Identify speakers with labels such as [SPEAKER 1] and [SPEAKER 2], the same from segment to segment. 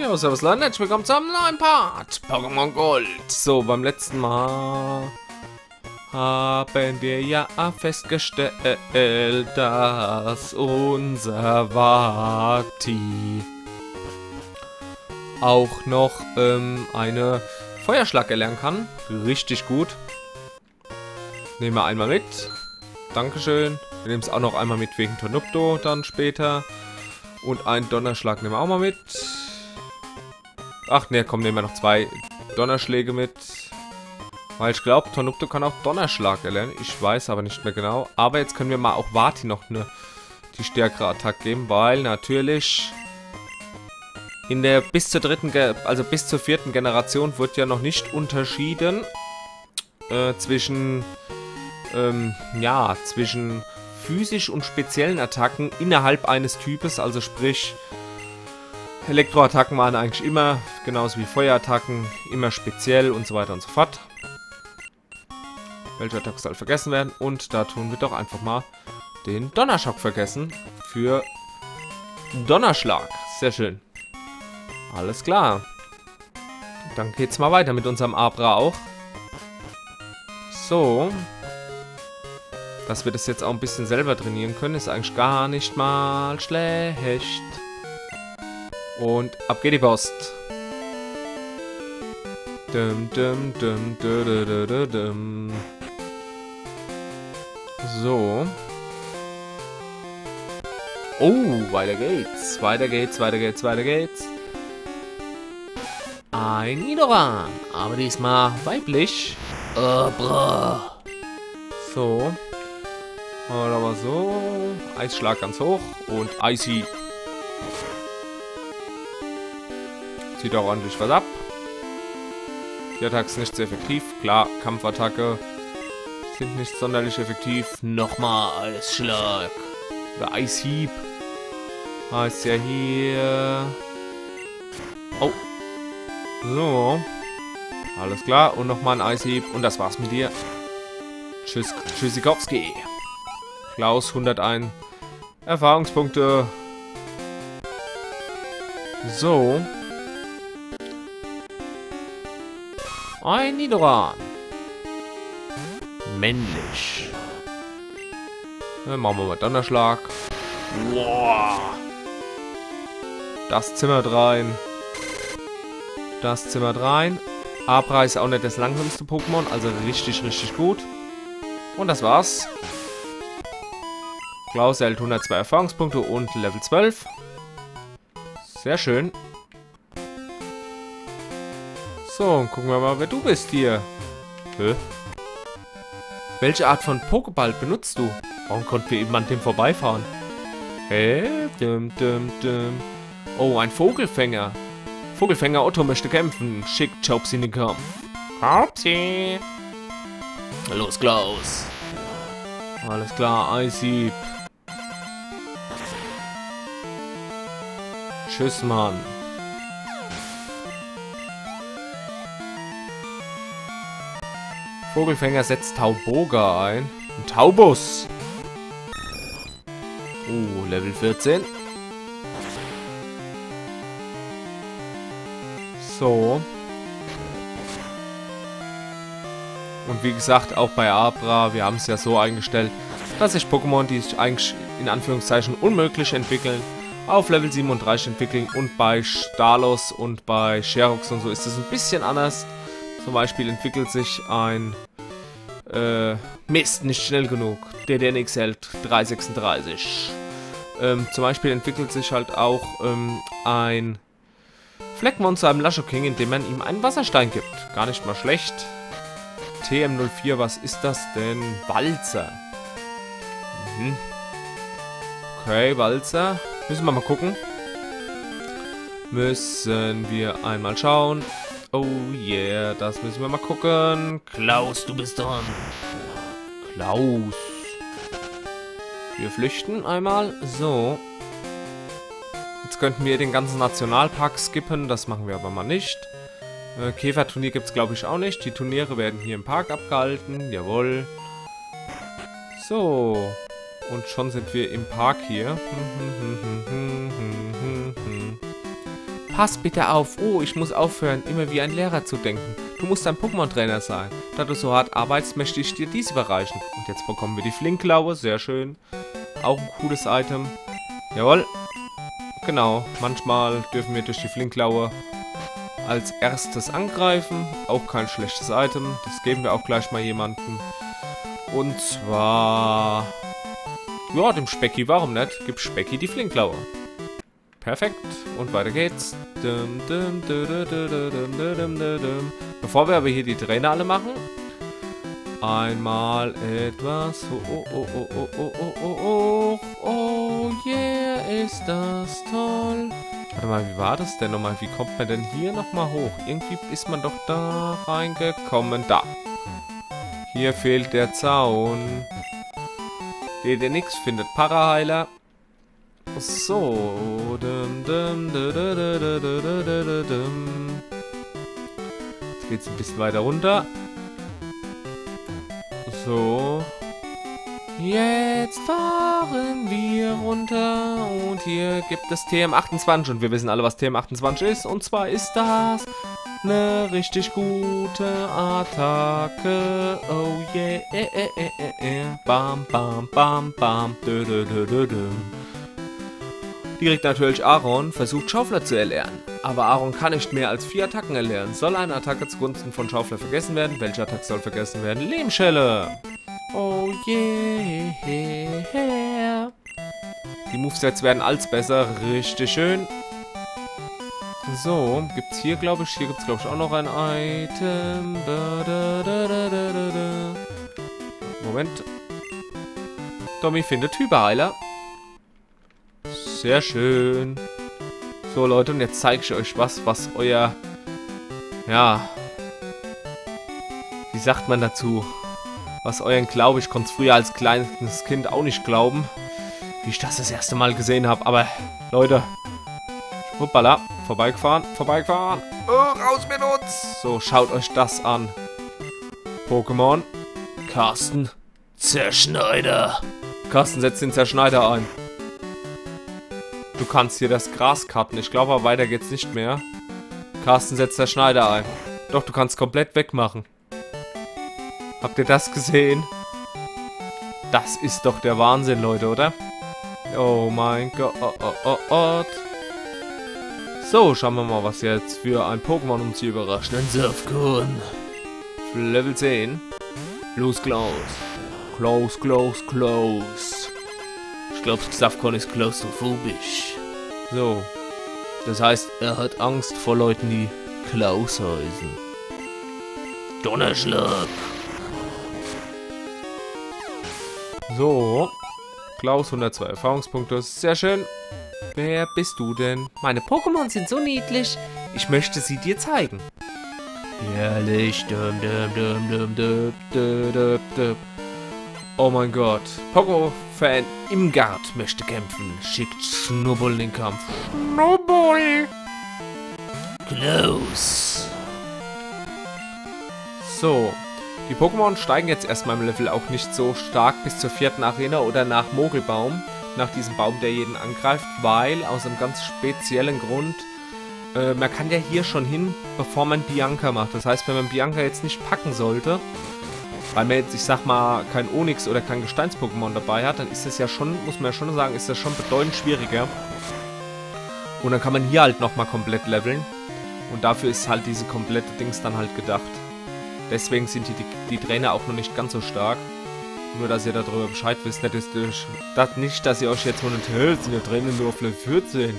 [SPEAKER 1] Ja, servus Leute, herzlich willkommen zum neuen Part Pokémon Gold. So, beim letzten Mal haben wir ja festgestellt, dass unser Vati auch noch ähm, eine Feuerschlag erlernen kann. Richtig gut. Nehmen wir einmal mit. Dankeschön. Wir nehmen es auch noch einmal mit wegen Tornupto dann später. Und einen Donnerschlag nehmen wir auch mal mit. Ach ne, komm, nehmen wir noch zwei Donnerschläge mit. Weil ich glaube, Tornupto kann auch Donnerschlag erlernen. Ich weiß aber nicht mehr genau. Aber jetzt können wir mal auch Vati noch eine, die stärkere Attacke geben. Weil natürlich in der bis zur dritten, Ge also bis zur vierten Generation wird ja noch nicht unterschieden äh, zwischen, ähm, ja, zwischen physisch und speziellen Attacken innerhalb eines Types. Also sprich, Elektroattacken waren eigentlich immer, genauso wie Feuerattacken, immer speziell und so weiter und so fort. Welche Attacke soll vergessen werden? Und da tun wir doch einfach mal den Donnerschock vergessen für Donnerschlag. Sehr schön. Alles klar. Dann geht's mal weiter mit unserem Abra auch. So. Dass wir das jetzt auch ein bisschen selber trainieren können, ist eigentlich gar nicht mal schlecht. Und ab geht die Post. Dum, dum, dum, dum, dum, dum, So. Oh, weiter geht's. Weiter geht's, weiter geht's, weiter geht's. Ein Nidoran, aber diesmal weiblich. Abra. So. Oder aber so. Eisschlag ganz hoch und Icy Zieht auch ordentlich was ab. Die Attacke ist nicht sehr effektiv. Klar, Kampfattacke sind nicht sonderlich effektiv. Nochmal Eisschlag. Oder Eishieb. Heißt ja hier... Oh. So. Alles klar. Und nochmal ein Eishieb. Und das war's mit dir. Tschüss, Tschüssikowski. Klaus, 101 Erfahrungspunkte. So. Ein Nidoran. Männlich. Dann machen wir mal Donnerschlag. Wow. Das zimmert rein. Das zimmert rein. Abra ist auch nicht das langsamste Pokémon, also richtig, richtig gut. Und das war's. Klaus erhält 102 Erfahrungspunkte und Level 12. Sehr schön. So, gucken wir mal, wer du bist hier. Hä? Welche Art von Pokéball benutzt du? Warum konnten wir eben an dem vorbeifahren? Hä? Dum, dum, dum. Oh, ein Vogelfänger. Vogelfänger Otto möchte kämpfen. Schickt Jobs in den Kampf. Hauptsi. Los, Klaus. Alles klar, Eisieb. Tschüss, Mann. Vogelfänger setzt Tauboga ein. Ein Taubus. Oh, Level 14. So. Und wie gesagt, auch bei Abra, wir haben es ja so eingestellt, dass sich Pokémon, die sich eigentlich in Anführungszeichen unmöglich entwickeln, auf Level 37 entwickeln. Und bei Stalos und bei Sherox und so ist es ein bisschen anders. Zum Beispiel entwickelt sich ein... Äh, Mist, nicht schnell genug. Der DNX hält 336. Ähm, zum Beispiel entwickelt sich halt auch ähm, ein Fleckmonster im Lasho King, indem man ihm einen Wasserstein gibt. Gar nicht mal schlecht. TM04, was ist das denn? Walzer. Mhm. Okay, Walzer. Müssen wir mal gucken. Müssen wir einmal schauen. Oh yeah, das müssen wir mal gucken. Klaus, du bist dran. Klaus. Wir flüchten einmal. So. Jetzt könnten wir den ganzen Nationalpark skippen. Das machen wir aber mal nicht. Äh, Käferturnier gibt es, glaube ich, auch nicht. Die Turniere werden hier im Park abgehalten. Jawohl. So. Und schon sind wir im Park hier. Pass bitte auf. Oh, ich muss aufhören, immer wie ein Lehrer zu denken. Du musst ein Pokémon-Trainer sein. Da du so hart arbeitest, möchte ich dir dies überreichen. Und jetzt bekommen wir die Flinkklaue. Sehr schön. Auch ein cooles Item. Jawohl. Genau. Manchmal dürfen wir durch die Flinkklaue als erstes angreifen. Auch kein schlechtes Item. Das geben wir auch gleich mal jemandem. Und zwar... Ja, dem Specki, warum nicht? Gib Specki die Flinkklaue. Perfekt. Und weiter geht's. Bevor wir aber hier die Trainer alle machen. Einmal etwas. Oh oh, oh, oh, oh, oh, oh, oh, oh, oh. Oh, yeah, ist das toll. Warte mal, wie war das denn nochmal? Wie kommt man denn hier nochmal hoch? Irgendwie ist man doch da reingekommen. Da. Hier fehlt der Zaun. Der, der nichts findet. Paraheiler. So. Jetzt geht's ein bisschen weiter runter. So. Jetzt fahren wir runter und hier gibt es TM28 und wir wissen alle, was TM28 ist. Und zwar ist das eine richtig gute Attacke. Oh yeah. Eh, eh, eh. Bam, bam, bam, bam. Dö, dö, dö, dö, dö. Direkt natürlich Aaron versucht Schaufler zu erlernen. Aber Aaron kann nicht mehr als vier Attacken erlernen. Soll eine Attacke zugunsten von Schaufler vergessen werden? Welche Attacke soll vergessen werden? Lehmschelle! Oh yeah! Die Movesets werden als besser. Richtig schön. So, gibt's hier, glaube ich, hier gibt's, glaube ich, auch noch ein Item. Moment. Tommy findet Hyperheiler. Sehr schön. So, Leute, und jetzt zeige ich euch was, was euer... Ja... Wie sagt man dazu? Was euren Glaube, ich konnte es früher als kleines Kind auch nicht glauben, wie ich das das erste Mal gesehen habe. Aber, Leute, hoppala, vorbeigefahren, vorbeigefahren. Oh, raus mit uns! So, schaut euch das an. Pokémon. Carsten. Zerschneider. Carsten setzt den Zerschneider ein. Du kannst hier das Gras cutten. Ich glaube, aber weiter geht's nicht mehr. Carsten setzt der Schneider ein. Doch, du kannst komplett wegmachen. Habt ihr das gesehen? Das ist doch der Wahnsinn, Leute, oder? Oh mein Gott. Oh, oh, oh, so, schauen wir mal, was jetzt für ein Pokémon uns hier überrascht. Ein Surfkun. Level 10. Los, Klaus. Close, close, close. Ich glaube, Safcon ist klaustrophobisch. So. Das heißt, er hat Angst vor Leuten, die Klaus heißen. Donnerschlag. So. Klaus, 102 Erfahrungspunkte. Sehr schön. Wer bist du denn? Meine Pokémon sind so niedlich. Ich möchte sie dir zeigen. Ehrlich. Dum, dum, dum, dum, dum, dum, dum, dum. Oh mein Gott. Poco-Fan Imgard möchte kämpfen. Schickt Schnubbel in den Kampf. Schnubbel! Close. So. Die Pokémon steigen jetzt erstmal im Level auch nicht so stark bis zur vierten Arena oder nach Mogelbaum. Nach diesem Baum, der jeden angreift. Weil, aus einem ganz speziellen Grund, äh, man kann ja hier schon hin, bevor man Bianca macht. Das heißt, wenn man Bianca jetzt nicht packen sollte, weil man jetzt, ich sag mal, kein Onyx oder kein Gesteins-Pokémon dabei hat, dann ist das ja schon, muss man ja schon sagen, ist das schon bedeutend schwieriger. Und dann kann man hier halt nochmal komplett leveln. Und dafür ist halt diese komplette Dings dann halt gedacht. Deswegen sind die, die, die Trainer auch noch nicht ganz so stark. Nur, dass ihr darüber Bescheid wisst. Nicht, dass, nicht, dass ihr euch jetzt wundert, hey, sind ja Trainer nur auf Level 14.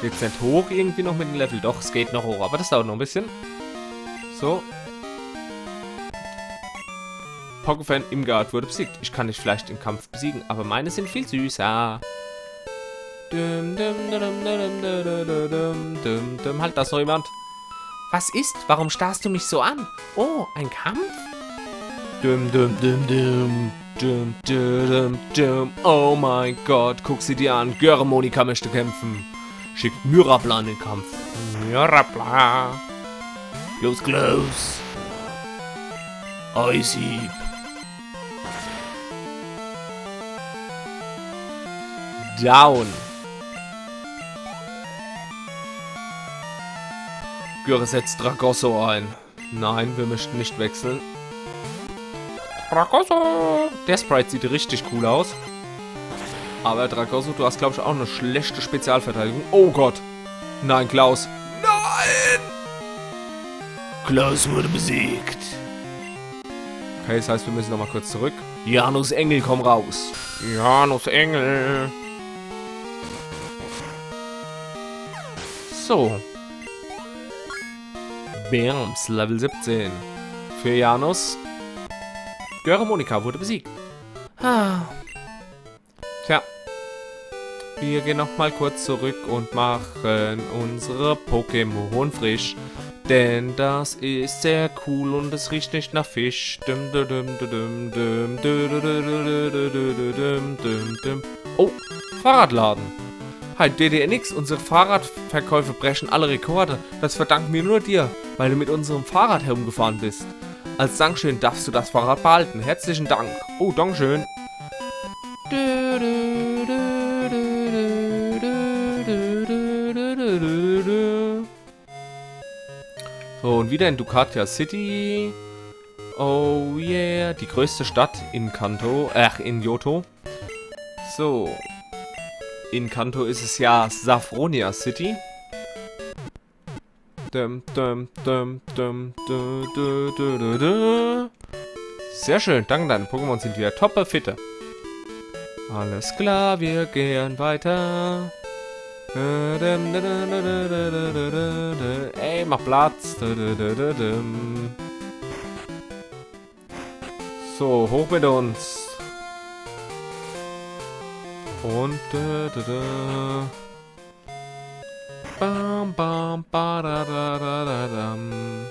[SPEAKER 1] Geht's nicht hoch irgendwie noch mit dem Level? Doch, es geht noch hoch, aber das dauert noch ein bisschen. So, Pokéfan Imgard wurde besiegt. Ich kann dich vielleicht im Kampf besiegen, aber meine sind viel süßer. Halt das noch jemand? Was ist? Warum starrst du mich so an? Oh, ein Kampf? Dum, dum, dum, dum. Dum, dum, dum, Oh mein Gott, guck sie dir an. Göre Monika möchte kämpfen. Schickt Myrapla in den Kampf. Myrapla. Los, close. Eisieb. Down. Göre setzt Dragosso ein. Nein, wir möchten nicht wechseln. Dragosso! Der Sprite sieht richtig cool aus. Aber Dragosso, du hast glaube ich auch eine schlechte Spezialverteidigung. Oh Gott. Nein, Klaus. Nein!
[SPEAKER 2] Klaus wurde besiegt.
[SPEAKER 1] Okay, das heißt, wir müssen nochmal kurz zurück. Janus Engel, komm raus. Janus Engel. So. Bams, Level 17. Für Janus. Göre Monika wurde besiegt. Ah. Tja. Wir gehen nochmal kurz zurück und machen unsere Pokémon frisch. Denn das ist sehr cool und es riecht nicht nach Fisch. Oh, Fahrradladen. Hi DDNX, unsere Fahrradverkäufe brechen alle Rekorde. Das verdanken wir nur dir, weil du mit unserem Fahrrad herumgefahren bist. Als Dankeschön darfst du das Fahrrad behalten. Herzlichen Dank. Oh, Dankeschön. So, und wieder in Ducatia City. Oh yeah, die größte Stadt in Kanto, ach, in Johto. So. In Kanto ist es ja Safronia City. Sehr schön, danke, deine Pokémon sind wieder top fitte. Alles klar, wir gehen weiter. Ey, mach Platz. So, hoch mit uns. Und Bam, bam, ba, da, da, da, da, dam.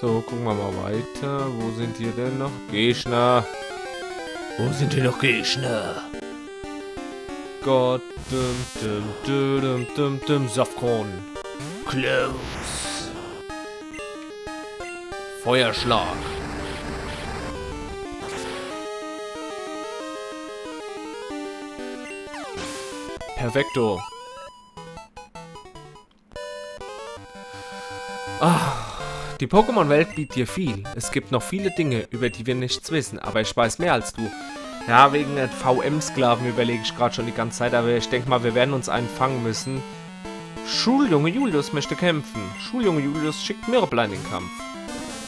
[SPEAKER 1] So, gucken wir mal weiter. Wo sind hier denn noch Gegner?
[SPEAKER 2] Wo sind hier noch Gegner?
[SPEAKER 1] Gott, dum, dum, dum, dum, dum, dum, Safkron.
[SPEAKER 2] Close.
[SPEAKER 1] Feuerschlag. Perfekto. Ah, die Pokémon-Welt bietet dir viel. Es gibt noch viele Dinge, über die wir nichts wissen, aber ich weiß mehr als du. Ja, wegen VM-Sklaven überlege ich gerade schon die ganze Zeit, aber ich denke mal, wir werden uns einen fangen müssen. Schuljunge Julius möchte kämpfen. Schuljunge Julius schickt Mirrabla in den Kampf.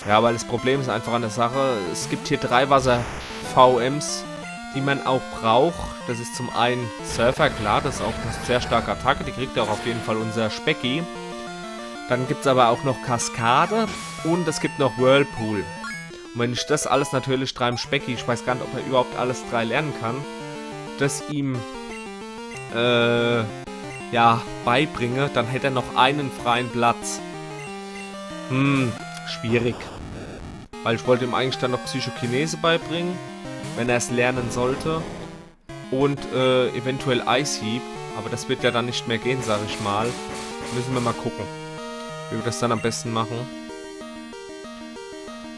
[SPEAKER 1] Ja, weil das Problem ist einfach an der Sache, es gibt hier drei Wasser-VMs, die man auch braucht. Das ist zum einen Surfer, klar, das ist auch eine sehr starke Attacke, die kriegt auch auf jeden Fall unser Specky. Dann gibt es aber auch noch Kaskade und es gibt noch Whirlpool. Und wenn ich das alles natürlich drei im Specki, ich weiß gar nicht, ob er überhaupt alles drei lernen kann, das ihm äh, ja, beibringe, dann hätte er noch einen freien Platz. Hm, schwierig. Weil ich wollte ihm eigentlich dann noch Psychokinese beibringen, wenn er es lernen sollte. Und äh, eventuell Eishieb. Aber das wird ja dann nicht mehr gehen, sage ich mal. Müssen wir mal gucken, wie wir das dann am besten machen.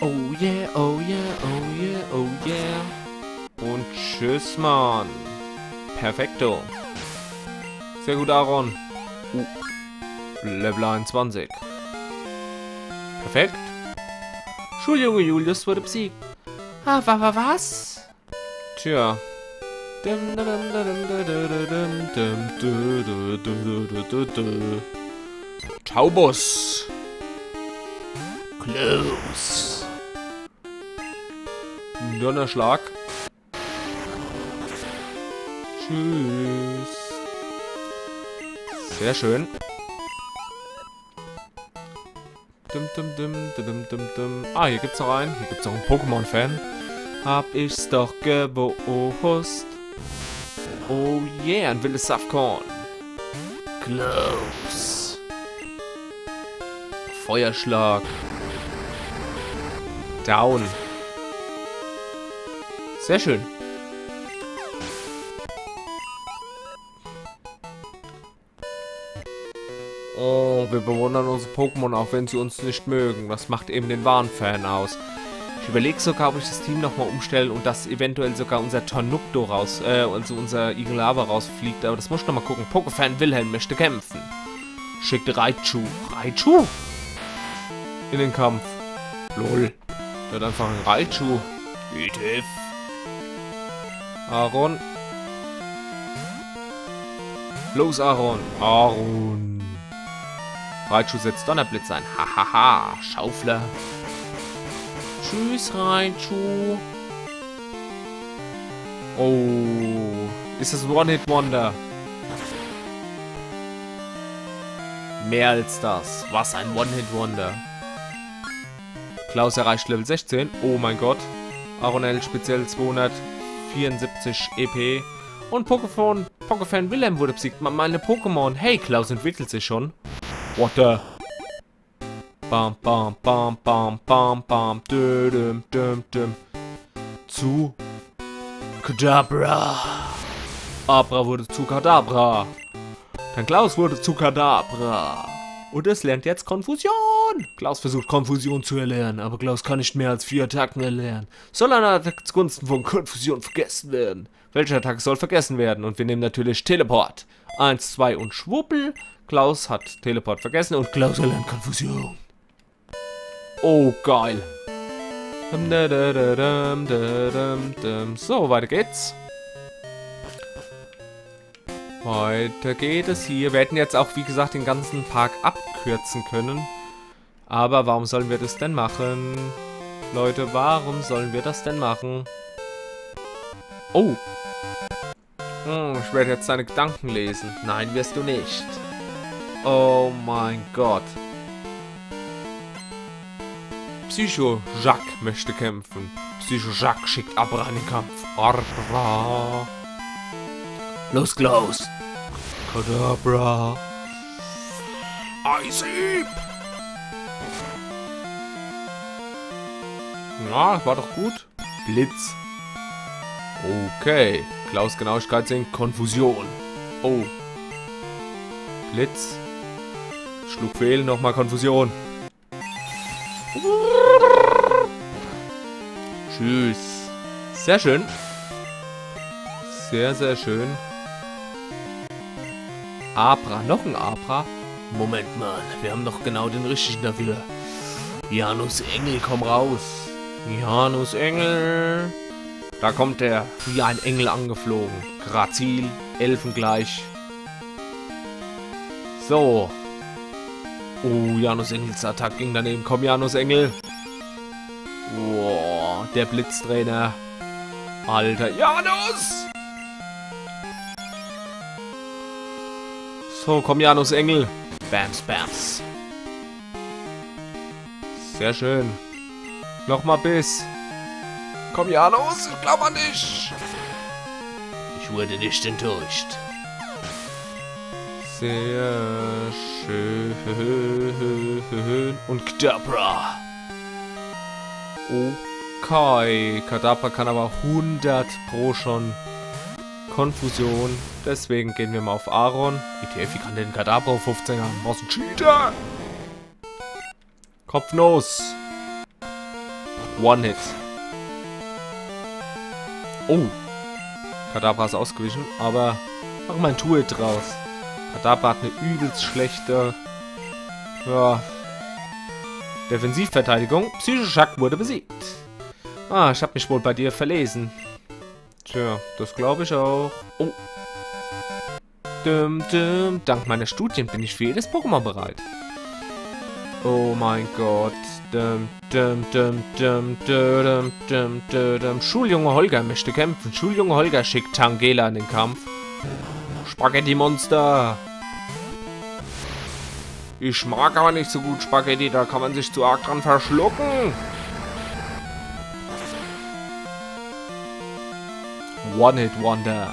[SPEAKER 1] Oh yeah, oh yeah, oh yeah, oh yeah. Und tschüss, Mann. Perfekto. Sehr gut, Aaron. Uh. Level 21. Perfekt. Schuljunge Julius wurde besiegt. Ah, wa, wa, was? Tja. Taubus.
[SPEAKER 2] Close.
[SPEAKER 1] Donnerschlag. Tschüss. Sehr schön. Dum, dum, dum, dum, dum, dum. Ah, hier gibt's noch einen. Hier gibt's auch einen Pokémon-Fan. Hab ich's doch gewusst. Oh yeah, ein wildes Saftkorn.
[SPEAKER 2] Close.
[SPEAKER 1] Feuerschlag. Down. Sehr schön. Oh, wir bewundern unsere Pokémon, auch wenn sie uns nicht mögen. Das macht eben den wahren Fan aus. Ich überlege sogar, ob ich das Team nochmal umstelle und dass eventuell sogar unser Tornupto raus, äh, also unser Igelava rausfliegt. Aber das muss ich nochmal gucken. Pokefan Wilhelm möchte kämpfen. schickt Raichu. Raichu? In den Kampf. Lol. Der hat einfach einen Raichu.
[SPEAKER 2] ETF.
[SPEAKER 1] Aaron. Los, Aaron. Aaron. Raichu setzt Donnerblitz ein. Hahaha. Schaufler. Tschüss, Raichu. Oh. Ist das ein One-Hit-Wonder? Mehr als das. Was ein One-Hit-Wonder. Klaus erreicht Level 16. Oh mein Gott. Aronel speziell 274 EP. Und Pokéfan, Wilhelm wurde besiegt. Meine Pokémon. Hey, Klaus entwickelt sich schon. What the? Bam, bam, bam, bam, bam, bam. Düm, düm, düm. Zu. Kadabra. Abra wurde zu Kadabra. Dann Klaus wurde zu Kadabra. Und es lernt jetzt Konfusion. Klaus versucht Konfusion zu erlernen, aber Klaus kann nicht mehr als vier Attacken erlernen. Soll eine Attacke zugunsten von Konfusion vergessen werden? Welche Attacke soll vergessen werden? Und wir nehmen natürlich Teleport. Eins, zwei und Schwuppel. Klaus hat Teleport vergessen und Klaus erlernt Konfusion. Oh, geil. So, weiter geht's. Heute geht es hier. Wir hätten jetzt auch, wie gesagt, den ganzen Park abkürzen können. Aber warum sollen wir das denn machen? Leute, warum sollen wir das denn machen? Oh. Hm, ich werde jetzt deine Gedanken lesen. Nein, wirst du nicht. Oh mein Gott. Psycho Jacques möchte kämpfen. Psycho Jacques schickt Abra in den Kampf. Abra.
[SPEAKER 2] Los, Klaus.
[SPEAKER 1] Kadabra.
[SPEAKER 2] Eisieb.
[SPEAKER 1] Ja, war doch gut. Blitz. Okay. Klaus Genauigkeit sinkt. Konfusion. Oh. Blitz. Schlug fehl. Nochmal Konfusion. Tschüss. Sehr schön. Sehr, sehr schön. Abra. Noch ein Abra.
[SPEAKER 2] Moment mal, wir haben doch genau den richtigen dafür. Janus Engel, komm raus.
[SPEAKER 1] Janus Engel. Da kommt er, wie ein Engel angeflogen. Grazil, elfengleich. So. Oh, Janus Engels Attack ging daneben. Komm, Janus Engel. Der Blitztrainer. Alter, Janus! So, komm, Janus Engel. Bams, bams. Sehr schön. Nochmal Biss. Komm, Janus, ich glaub an dich.
[SPEAKER 2] Ich wurde nicht enttäuscht.
[SPEAKER 1] Sehr schön. Und Kadabra. Okay. Kadabra kann aber 100 pro schon Konfusion. Deswegen gehen wir mal auf Aaron. ETF, wie kann den Kadabra auf 15 haben? Was ein Cheater! Kopfnuss. One-Hit. Oh. Kadabra ist ausgewichen, aber mach mal ein Two-Hit draus. Kadabra hat eine übelst schlechte ja, Defensivverteidigung. Psychoschack wurde besiegt. Ah, ich habe mich wohl bei dir verlesen. Tja, das glaube ich auch. Oh. Dum, dum. Dank meiner Studien bin ich für jedes Pokémon bereit. Oh mein Gott. Dum, dum, dum, dum, dum, dum, dum, dum. Schuljunge Holger möchte kämpfen. Schuljunge Holger schickt Tangela in den Kampf. Spaghetti-Monster. Ich mag aber nicht so gut Spaghetti, da kann man sich zu arg dran verschlucken. One-Hit-Wonder.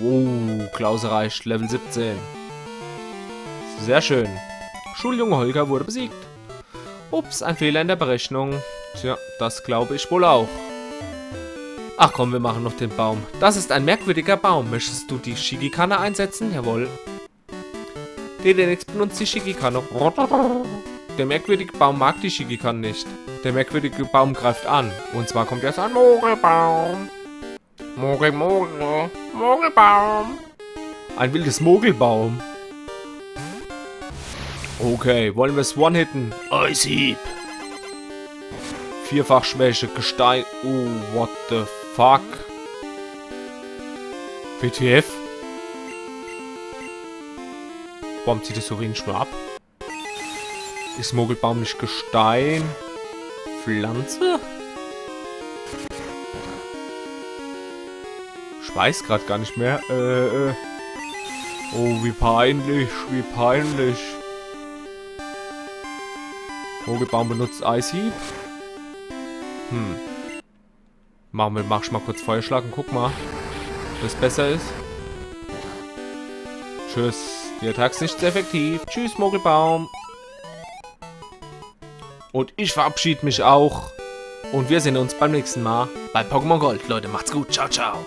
[SPEAKER 1] Oh, Klaus erreicht Level 17. Sehr schön. Schuljunge Holger wurde besiegt. Ups, ein Fehler in der Berechnung. Tja, das glaube ich wohl auch. Ach komm, wir machen noch den Baum. Das ist ein merkwürdiger Baum. Möchtest du die Shigikanne einsetzen? Jawohl. DDNX benutzt die Shigikanne. Der merkwürdige Baum mag die Shigikanne nicht. Der merkwürdige Baum greift an. Und zwar kommt jetzt ein Mogelbaum. Mogel, Mogel, Mogelbaum. Ein wildes Mogelbaum. Okay, wollen wir es one-hitten?
[SPEAKER 2] Eishieb.
[SPEAKER 1] Vierfachschwäche, Gestein. Oh, what the fuck? WTF? Warum zieht es so wenig nur ab? Ist Mogelbaum nicht Gestein? Pflanze? Ich weiß gerade gar nicht mehr. Äh, äh. Oh, wie peinlich, wie peinlich. Mogelbaum benutzt Eishieb. Hm. Machen mach ich mal kurz Feuerschlag und guck mal, ob das besser ist. Tschüss. Die Attacke ist nicht effektiv. Tschüss, Mogelbaum. Und ich verabschiede mich auch. Und wir sehen uns beim nächsten Mal bei Pokémon Gold. Leute, macht's gut. Ciao, ciao.